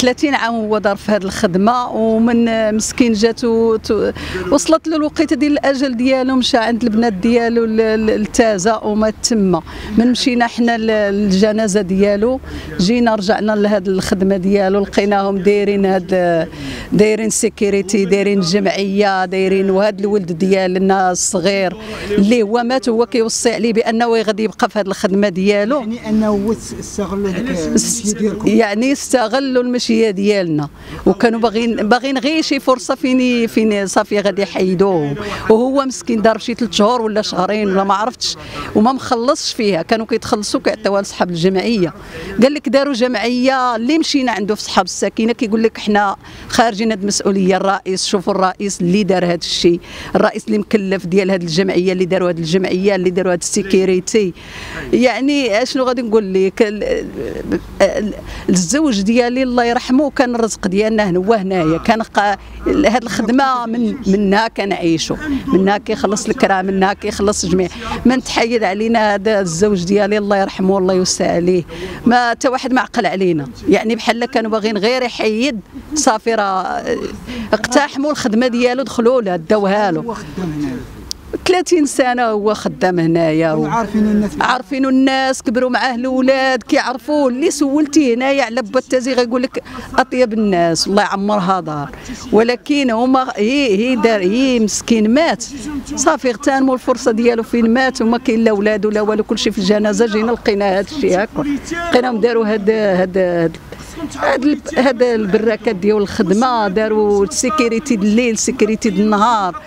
30 عام هو دار في هذه الخدمة ومن مسكين جاتو تو- وصلت له الوقيته ديال الأجل ديالو مشى عند البنات ديالو لتازة وما تما. من مشينا حنا للجنازة ديالو جينا رجعنا لهذه الخدمة ديالو لقيناهم دايرين هاد دايرين security دايرين جمعية دايرين وهذا الولد ديالنا الصغير اللي هو مات هو كيوصي عليه بأنه غادي يبقى في هذه الخدمة ديالو. يعني أنه هو استغلوا ديك المشي ديالكم؟ يعني استغلوا المشيه ديالنا. وكانوا باغيين باغيين غير شي فرصة فين فين صافي غادي يحيدوه. وهو مسكين دار شي ثلاث شهور ولا شهرين ولا ما عرفتش وما مخلصش فيها. كانوا كيتخلصوا كيعطيوها لصحاب الجمعية. قال لك داروا جمعية اللي مشينا عنده في صحاب السكينه كيقول لك حنا خارجين هاد المسؤوليه الرئيس شوفوا الرئيس اللي دار هذا الشيء. الرئيس اللي مكلف ديال هذه الجمعية اللي داروا هذه الجمعية اللي داروا هذا ال security يعني اشنو غادي نقول لك؟ ال- ال- الزوج ديالي الله يرحمه كان الرزق ديالنا هو هنايا. كان هذه الخدمة من منها كنعيشوا منها كيخلص الكرا منها كيخلص جميع. من تحيد علينا هذا الزوج ديالي الله يرحمه والله يوسع عليه. ما حتى واحد ما عقل علينا. يعني بحال كانوا باغيين غير يحيد صافي راه اقتحموا الخدمة ديالو دخلوا له داوها له هو خدام هنا 30 سنة هو خدام هنايا. و... عارفين الناس. عارفين الناس كبروا معاه الأولاد كيعرفوه. اللي سولتيه هنايا على با التازي غيقول لك أطيب الناس الله يعمرها دار. ولكن هما هي هي دار هي مسكين مات. صافي اغتنموا الفرصة ديالو فين مات. وما كاين لا ولاد ولا والو كلشي في الجنازة. جينا لقينا هذا الشيء هكا. لقيناهم داروا هاد هاد هاد هاد هاد البراكات ديال الخدمة داروا ال security الليل security النهار.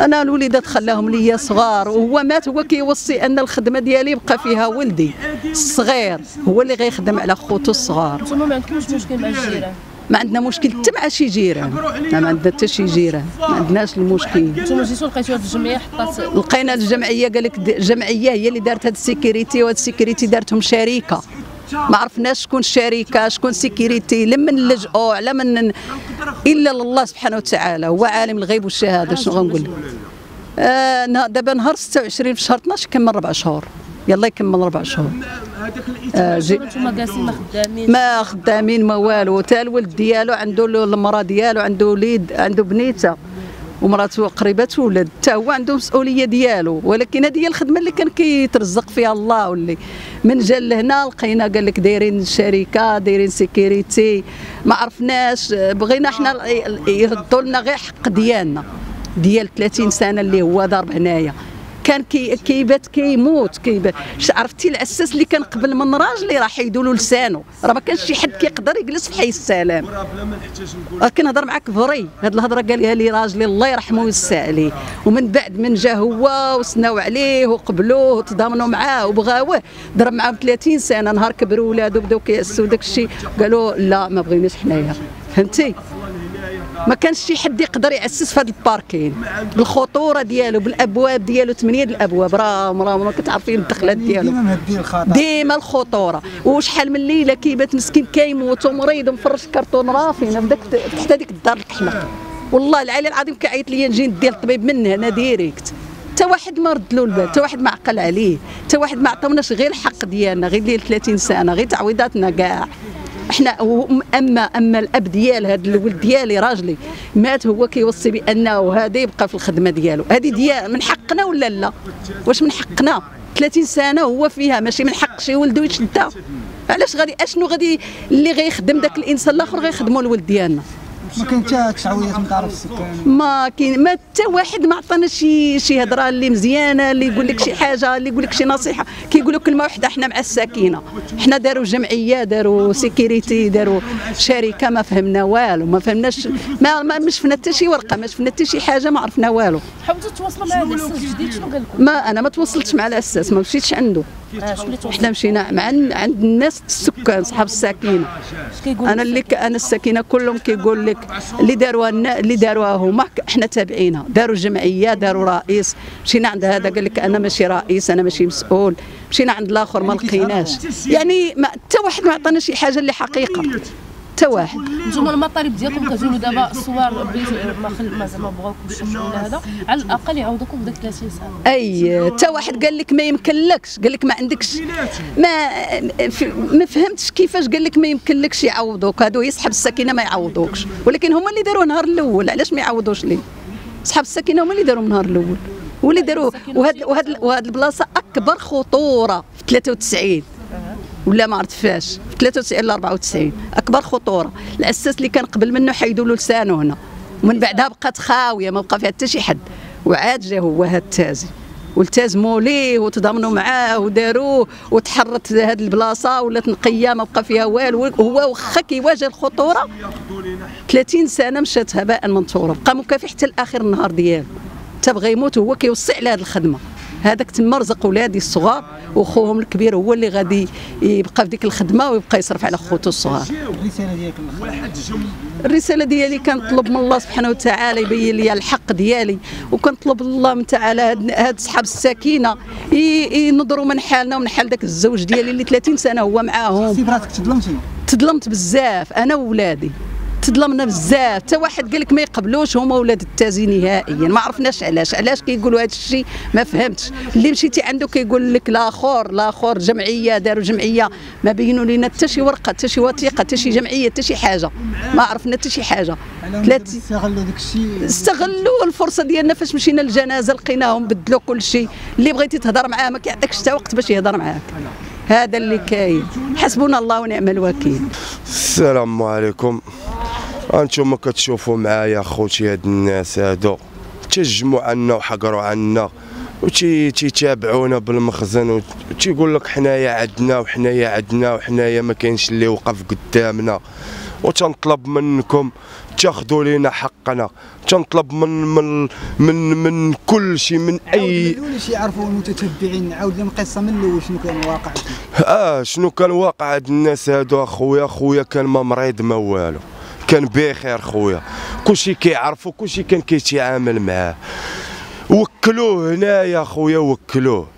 أنا الوليدات خلاهم ليا صغار وهو مات هو كيوصي أن الخدمة ديالي يبقى فيها ولدي الصغير هو اللي غيخدم على خوتو الصغار. أنتم ما عندكمش مشكل مع الجيران؟ ما عندنا مشكل حتى مع شي جيران. ما عندنا حتى شي جيران. ما عندناش المشكل. أنتم جيتوا لقيتوها في الجمعية حطات لقينا الجمعية قال لك الجمعيه هي اللي دارت هاد ال security وهاد ال security دارتهم شركة. ما عرفناش شكون الشركة شكون security لمن نلجؤوا على من إلا لله سبحانه وتعالى. هو عالم الغيب والشهادة شنو غنقول؟ آه دابا نهار 26 في شهر 12 كمل ربع شهور. يلا يكمل ربع شهور. آه جالسين ما خدامين ما خدامين ما والو. تا الولد ديالو عنده المرأة ديالو عنده وليد عنده بنيته ومراته قريبه تولد حتى هو عنده مسؤولية ديالو ولكن هذه هي الخدمة اللي كان كيترزق فيها الله. واللي من جا لهنا لقينا قال لك دايرين شركة دايرين security ما عرفناش بغينا حنا يردوا لنا غير حق ديالنا ديال 30 سنة اللي هو ضارب هنايا. كان كي كيبات كيموت كيبات عرفتي العساس اللي كان قبل من راجلي راه حيدوا له لسانه راه ما كانش شي حد كيقدر يجلس في حي السلام. راه كنهضر معاك vrai. هاد الهضرة قالها لي راجلي الله يرحمه ويوسع عليه ومن بعد من جا هو وسناو عليه وقبلوه وتضامنوا معاه وبغاوه. ضرب معاه 30 سنة نهار كبروا ولادو بداو كيعسوا داك الشيء قالوا لا ما بغيناش حنايا. فهمتي؟ ما كانش شي حد يقدر يعسس في هذا ال parking. بالخطوره ديالو بالأبواب ديالو ثمانيه الأبواب. راه راه ما كتعرفين الدخلات ديالو. ديما مهدين الخطا ديما الخطورة. وشحال من ليلة كيبات مسكين كيموت ومريض ومفرش كرتون رافين في داك تحت هذيك الدار الكحله والله العلي العظيم كيعيط لي نجي ندير الطبيب من هنا direct. حتى واحد ما رد له البال حتى واحد ما عقل عليه حتى واحد ما عطاوناش غير الحق ديالنا غير ديال 30 سنة غير تعويضاتنا كاع. إحنا اما أما الأب ديال هذا الولد ديالي راجلي مات هو كيوصي بأنه هذا يبقى في الخدمة ديالو. هذه ديال من حقنا ولا لا؟ واش من حقنا؟ 30 سنة هو فيها ماشي من حق شي ولد يشدها علاش غادي أشنو غادي اللي غيخدم داك الإنسان الآخر غيخدموا الولد ديالنا؟ ما كاين حتى تعويضات من طرف السكان. ما كاين ما حتى واحد ما عطانا شي شي هضرة اللي مزيانة اللي يقول لك شي حاجة اللي يقول لك شي نصيحة. كيقولوا كلمة واحدة إحنا مع السكينه إحنا داروا جمعية داروا سيكيوريتي داروا شركة ما فهمنا والو ما فهمناش ما, ما مش شفنا حتى شي ورقة ما شفنا حتى شي حاجة ما عرفنا والو. حاولتوا تتواصلوا مع الاساس الجديد؟ شنو قال لكم؟ ما أنا ما تواصلتش مع الاساس ما مشيتش عنده. آه، إحنا مشينا مع عند الناس السكان صحاب كيقول أنا اللي أنا السكينه كلهم كيقول لك اللي داروها اللي داروها هما إحنا تابعينها. داروا جمعيه داروا رئيس. مشينا عند هذا قال لك أنا ماشي رئيس أنا ماشي مسؤول. مشينا عند الآخر ما لقيناش. يعني ما حتى واحد ما عطانا شي حاجة اللي حقيقة. حتى واحد. نتوما المطالب ديالكم كتقولوا دابا الصور ما خل ما زعما بغاوكم تشوفوا ولا هذا. على الأقل يعوضوكم بداك 30 سنه أي حتى واحد قال لك ما يمكنلكش قال لك ما عندكش ما ما فهمتش كيفاش قال لك ما يمكنلكش يعوضوك. هادو يسحب السكينه ما يعوضوكش. ولكن هما اللي داروا النهار الأول. علاش ما يعوضوش ليه؟ صحاب السكينه هما اللي داروا النهار الأول. هو اللي داروا وهاد وهاد وهاد البلاصة أكبر خطورة. في 93 ولا ما عرفت فاش. في 93 لا 94 أكبر خطورة. الأساس اللي كان قبل منه حيدوا له لسانه هنا. ومن بعدها بقات خاويه ما بقى فيها حتى شي حد. وعاد جا هو هاد التازي. والتزموا ليه وتضامنوا معاه وداروه وتحرت هاد البلاصة ولات نقية ما بقى فيها والو. هو واخا كيواجه الخطورة. 30 سنة مشات هباء منثورا بقى مكافح حتى لاخر النهار ديالو. تبغى يموت هو كيوصي على هذه الخدمة. هذاك تما رزق ولادي الصغار وخوهم الكبير هو اللي غادي يبقى في ديك الخدمة ويبقى يصرف على خوتو الصغار. الرسالة ديالك الآخر الرساله ديالي كنطلب من الله سبحانه وتعالى يبين لي الحق ديالي وكنطلب الله من تعالى هاد, هاد صحاب السكينه ينظروا من حالنا ومن حال داك الزوج ديالي اللي 30 سنة هو معاهم. براسك تظلمتي. تظلمت بزاف. أنا وولادي. تظلمنا بزاف. حتى واحد قال لك ما يقبلوش هما ولاد التازي نهائيا. ما عرفناش علاش. علاش كيقولوا هذا الشيء ما فهمتش. اللي مشيتي عنده كيقول لك الآخر الآخر جمعية داروا جمعية. ما بينوا لنا حتى شي ورقة حتى شي وثيقة حتى شي جمعية حتى شي حاجة. ما عرفنا حتى شي حاجة. استغلوا داك الشيء. استغلوا الفرصة ديالنا فاش مشينا للجنازة لقيناهم بدلوا كل شيء. اللي بغيتي تهضر معاه ما كيعطيكش حتى وقت باش يهضر معاك. هذا اللي كاين. حسبنا الله ونعم الوكيل. السلام عليكم. أنتم كتشوفوا معايا خوتي هاد الناس هادو. تجمعوا عنا وحقروا عنا وتي تيتابعونا بالمخزن وتيقول لك حنايا عندنا وحنايا عندنا وحنايا ما كاينش اللي وقف قدامنا. وتنطلب منكم تاخذوا لينا حقنا. تنطلب من من من من كل شيء من أي شي يعرفوا المتتبعين نعاود لهم القصة من الأول شنو كان واقع آه شنو كان واقع هاد الناس هادو أخويا خويا كان ما مريض ما والو. كان بخير خويا. كلشي كيعرفو كلشي كان كيتعامل معاه. وكلوه هنايا خويا وكلوه.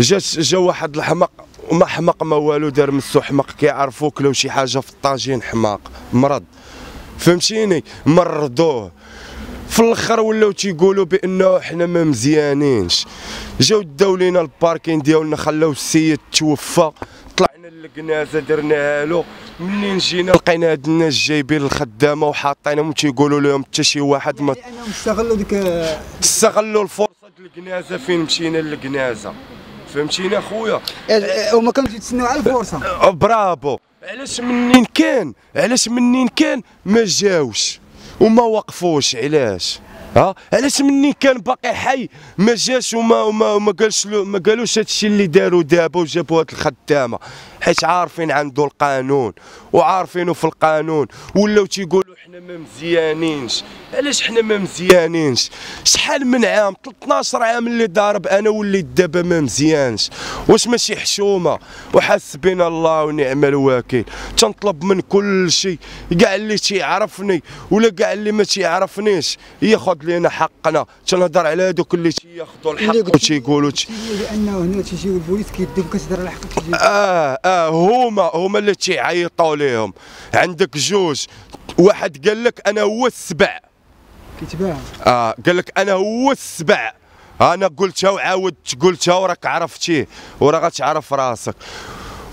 جا جا واحد الحمق ما حمق ما والو دار مسو حمق كيعرفو كلاو شي حاجة في الطاجين حماق. مرض. فهمتيني؟ مرضوه في الأخر ولاو تيقولوا بأنه حنا ما مزيانينش. جاو داو لينا الباركين ديالنا خلاو السيد توفى. طلعنا للكنازه درناها له منين جينا؟ لقينا هاد الناس جايبين الخدامة وحاطينهم تيقولوا لهم حتى شي واحد ما لانهم استغلوا ديك استغلوا الفرصة ديال الكنازه فين مشينا للكنازه فهمتيني اخويا هما كانوا تيتسناو على الفرصة. أه، برافو. علاش منين كان؟ علاش منين كان؟ ما جاوش. وما وقفوش. علاش؟ ها؟ علاش منين كان باقي حي؟ ما جاش وما وما, وما قالش ما قالوش هادشي اللي داروا دابا وجابوا هاد الخدامة. حيت عارفين عنده القانون وعارفينه في القانون ولاو تيقولوا حنا ما مزيانينش. علاش حنا ما مزيانينش؟ شحال من عام 12 عام اللي ضارب أنا وليت دابا ما مزيانش. واش ماشي حشومة؟ وحسبنا الله ونعم الوكيل. تنطلب من كل شيء. كاع اللي تيعرفني ولا كاع اللي ما تيعرفنيش ياخذ لينا حقنا. تنهضر على هذوك اللي تياخذوا الحق وتيقولوا لأنه هنا تيجيو البوليس كيديك كتهضر على حقك آه آه هما هما اللي تيعيطوا ليهم. عندك جوج واحد قال لك أنا هو السبع كيتباع آه قال لك أنا هو السبع أنا قلتها وعاودت قلتها وراك عرفتيه وراه غتعرف راسك.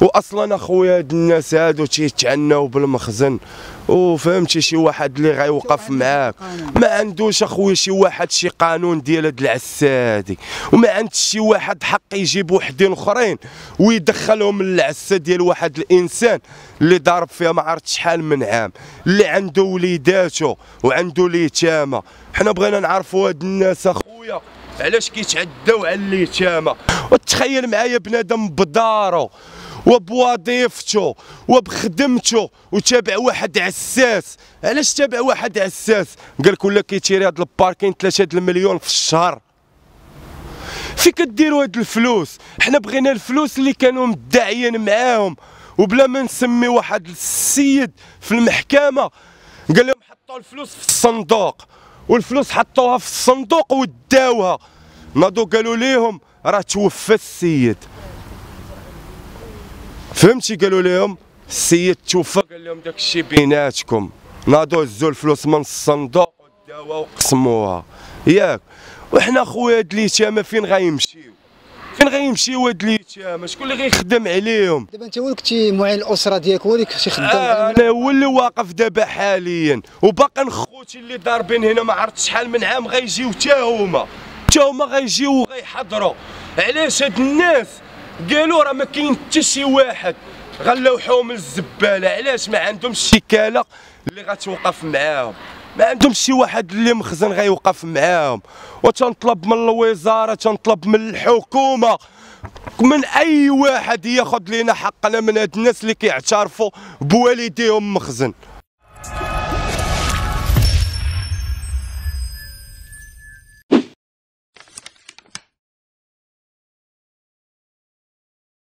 واصلا أخويا هاد الناس هادو تيتعناو بالمخزن. وفهمتي شي واحد اللي غيوقف معاك. ما عندوش أخويا شي واحد شي قانون ديال هاد العسادي. وما عندش شي واحد حق يجيب وحدين أخرين ويدخلهم للعسة ديال واحد الإنسان اللي ضارب فيها ما عرفت شحال من عام. اللي عنده وليداتو وعنده اليتامى. حنا بغينا نعرفوا هاد الناس أخويا علاش كيتعداو على اليتامى. وتخيل معايا بنادم بدارو. وبوظيفته وبخدمته وتابع واحد عساس. علاش تابع واحد عساس؟ قال لك ولا كيتيري هاد الباركين 3 المليون في الشهر. في كديروا هاد الفلوس؟ حنا بغينا الفلوس اللي كانوا مدعيين معاهم. وبلا ما نسمي واحد السيد في المحكمة قال لهم حطوا الفلوس في الصندوق. والفلوس حطوها في الصندوق وداوها. ناضوا قالوا ليهم راه توفى السيد. فهمتي؟ قالوا لهم السيد توفى قال لهم داك الشيء بيناتكم. ناضوا هزوا الفلوس من الصندوق والدواء وقسموها. ياك. وحنا خويا هاد اليتامى فين غيمشيو؟ فين غيمشيو هاد اليتامى شكون اللي غيخدم عليهم؟ دابا أنت هو كنتي معين الأسرة ديالك هو اللي كنتي خدام آه أنا هو اللي واقف دابا حاليا. وباقي خوتي اللي ضاربين هنا ما عرفت شحال من عام غيجيو تا هما. تا هما غيجيو وغيحضروا. علاش هاد الناس قالوا راه ما كاين حتى شي واحد. غنلوحوهم الزبالة. علاش ما عندهمش شي كاله اللي غتوقف معاهم؟ ما عندهمش شي واحد اللي مخزن غيوقف معاهم. وتنطلب من الوزارة تنطلب من الحكومة. من أي واحد ياخذ لنا حقنا من هاد الناس اللي كيعترفوا بوالديهم مخزن؟